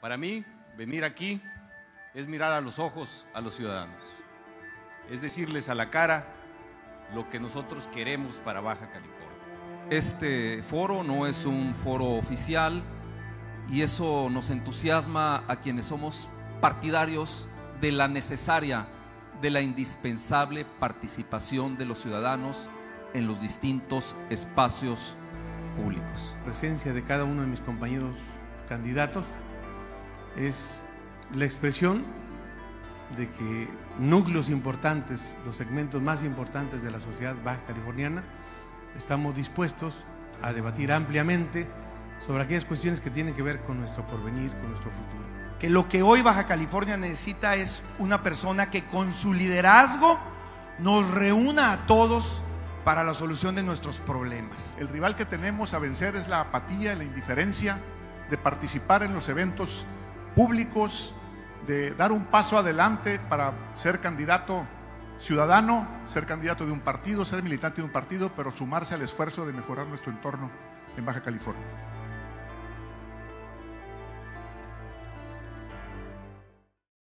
Para mí, venir aquí es mirar a los ojos a los ciudadanos, es decirles a la cara lo que nosotros queremos para Baja California. Este foro no es un foro oficial y eso nos entusiasma a quienes somos partidarios de la necesaria, de la indispensable participación de los ciudadanos en los distintos espacios públicos. presencia de cada uno de mis compañeros candidatos es la expresión de que núcleos importantes, los segmentos más importantes de la sociedad baja californiana, estamos dispuestos a debatir ampliamente sobre aquellas cuestiones que tienen que ver con nuestro porvenir, con nuestro futuro. Que lo que hoy Baja California necesita es una persona que con su liderazgo nos reúna a todos para la solución de nuestros problemas. El rival que tenemos a vencer es la apatía, la indiferencia de participar en los eventos públicos, de dar un paso adelante para ser candidato ciudadano, ser candidato de un partido, ser militante de un partido, pero sumarse al esfuerzo de mejorar nuestro entorno en Baja California.